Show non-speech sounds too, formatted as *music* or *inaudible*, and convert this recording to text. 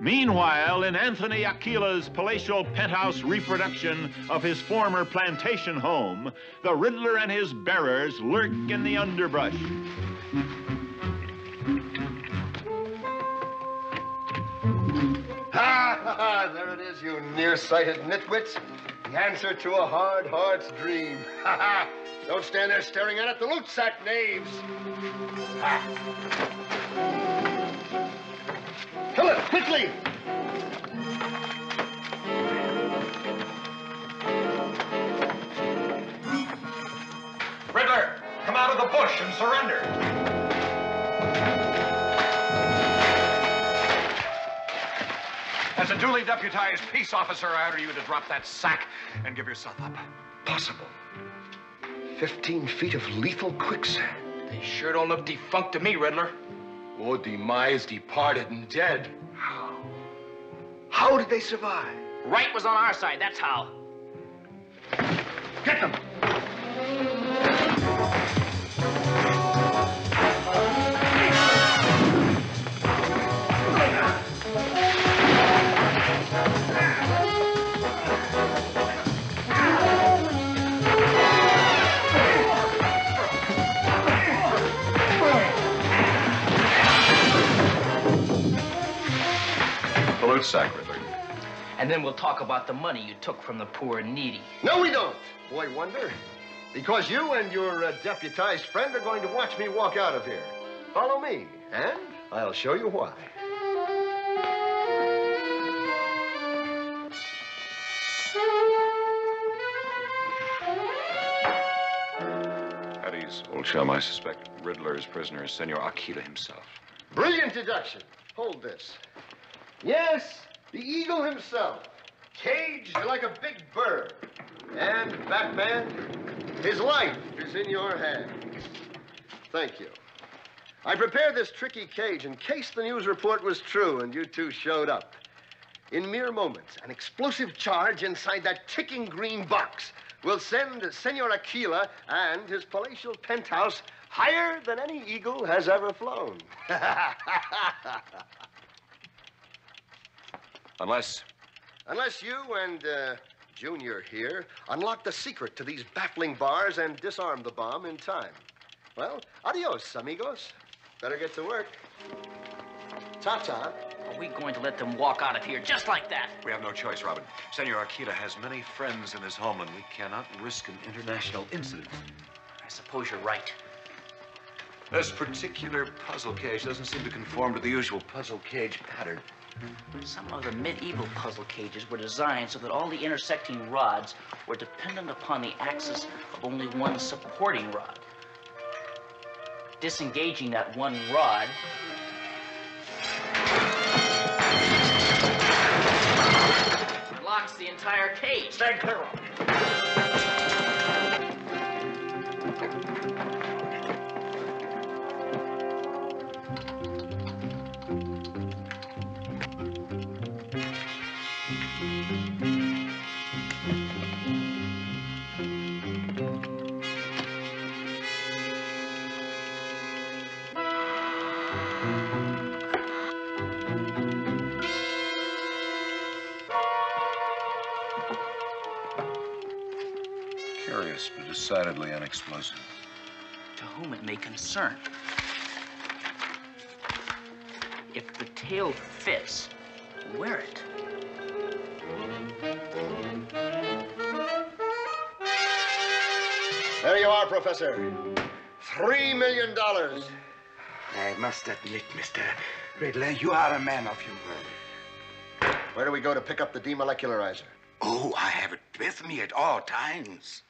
Meanwhile, in Anthony Aquila's palatial penthouse reproduction of his former plantation home, the Riddler and his bearers lurk in the underbrush. Ha ha! There it is, you nearsighted nitwits. The answer to a hard heart's dream. *laughs* Ha ha! Don't stand there staring at it. The loot sack knaves. Ha. Kill it quickly! Riddler, come out of the bush and surrender. As a duly deputized peace officer, I order you to drop that sack and give yourself up. Possible. Fifteen feet of lethal quicksand. They sure don't look defunct to me, Riddler. Or demised, departed, and dead. How? How did they survive? Right was on our side, that's how. Get them! The loot sack, And then we'll talk about the money you took from the poor and needy. No, we don't, boy wonder. Because you and your uh, deputized friend are going to watch me walk out of here. Follow me, and I'll show you why. At ease, old chum. I suspect Riddler's prisoner is Senor Aquila himself. Brilliant deduction. Hold this. Yes, the eagle himself, caged like a big bird. And, Batman, his life is in your hands. Thank you. I prepared this tricky cage in case the news report was true and you two showed up. In mere moments, an explosive charge inside that ticking green box will send Senor Aquila and his palatial penthouse higher than any eagle has ever flown. *laughs* Unless Unless you and uh, Junior here unlock the secret to these baffling bars and disarm the bomb in time. Well, adios, amigos. Better get to work. Ta-ta. Are we going to let them walk out of here just like that? we have no choice, Robin. Senor Aquila has many friends in his home, and we cannot risk an international incident. I suppose you're right. This particular puzzle cage doesn't seem to conform to the usual puzzle cage pattern. Some of the medieval puzzle cages were designed so that all the intersecting rods were dependent upon the axis of only one supporting rod. Disengaging that one rod locks the entire cage. Stand clear Curious, but decidedly unexplosive. to whom it may concern. If the tail fits, wear it. There you are, Professor. Three million dollars. I must admit, Mr. Riddler, you are a man of your word. Where do we go to pick up the demolecularizer? Oh, I have it with me at all times.